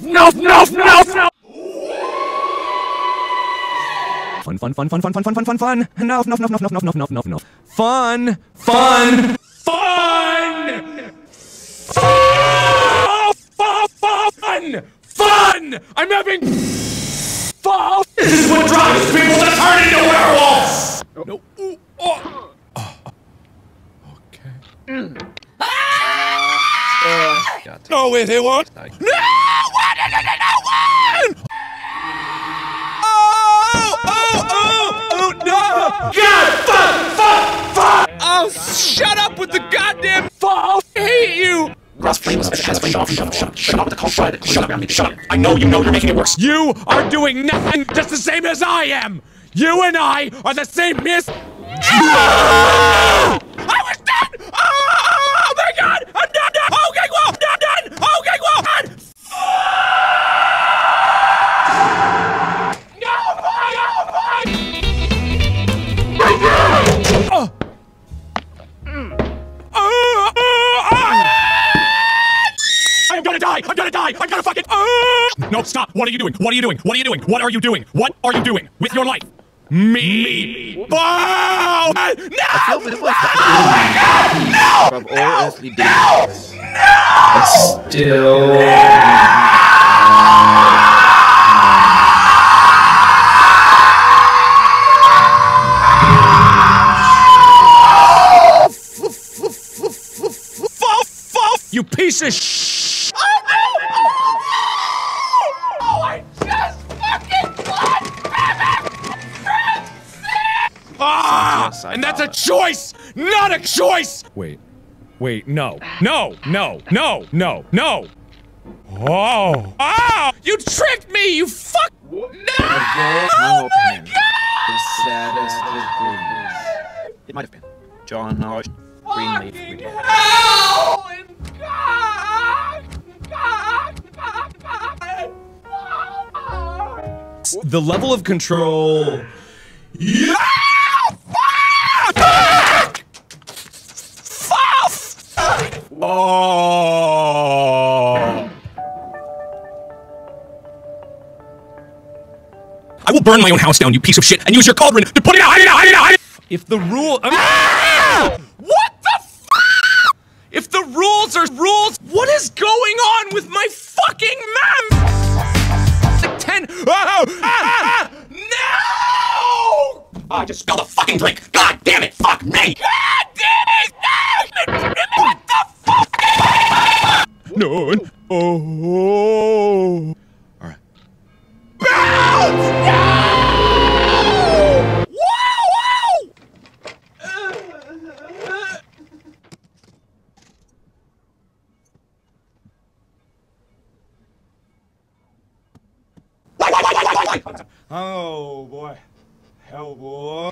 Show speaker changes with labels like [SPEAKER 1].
[SPEAKER 1] No, no, no, no! Fun, fun, fun, fun, fun, fun, fun, fun, fun, fun. No, no, no, no, no, no, no, no, no, no. Fun, fun, fun! Fun! Fun! Fun! I'm having fun! This is what drives people to turn into werewolves! No. Ooh, oh. Okay. Mm. Ah. No, wait, they won't. No! No, no, no! Oh! Oh! Oh! Oh! No! God! Fuck! Fuck! Fuck! Oh! Shut up with the goddamn fuck! I hate you!
[SPEAKER 2] Flame off. Shut up, shut up, shut up with the call. Shut up, shut up, Ramsey, shut up. I know you know you're making it worse.
[SPEAKER 1] You are doing nothing just the same as I am! You and I are the same miss. I'm gonna die! I'm gonna die! I'm gonna fucking. Uh... No, stop! What are you doing? What are you doing? What are you doing? What are you doing? What are you doing with your life? Me! Wow! No!
[SPEAKER 3] feel that it was
[SPEAKER 1] No!
[SPEAKER 3] from all.
[SPEAKER 1] No!
[SPEAKER 3] Still.
[SPEAKER 1] Fuff! Fuff! You piece of sh! Ah!
[SPEAKER 3] Yes, I
[SPEAKER 1] and that's a
[SPEAKER 3] it.
[SPEAKER 1] choice, not a choice. Wait, wait, no, no, no, no, no, no. Oh! Oh! You tricked me! You fuck! No!
[SPEAKER 3] Oh my god! The saddest of dreams. It might have been. John Hodge, Greenleaf.
[SPEAKER 1] Fucking hell! The level of control. Yeah! Oh! I will burn my own house down, you piece of shit, and use your cauldron to put it out. Hide it out. Hide it out. Hide it. If the rule. Ah! What the fuck? If the rules are rules, what is going on with my fucking mem? The ten. Ah, ah, ah, no!
[SPEAKER 2] I just spilled a fucking drink. God damn it. Fuck me.
[SPEAKER 1] God damn it! No! What the fuck? No. Oh. All right. Bounce! Oh boy. Hell boy.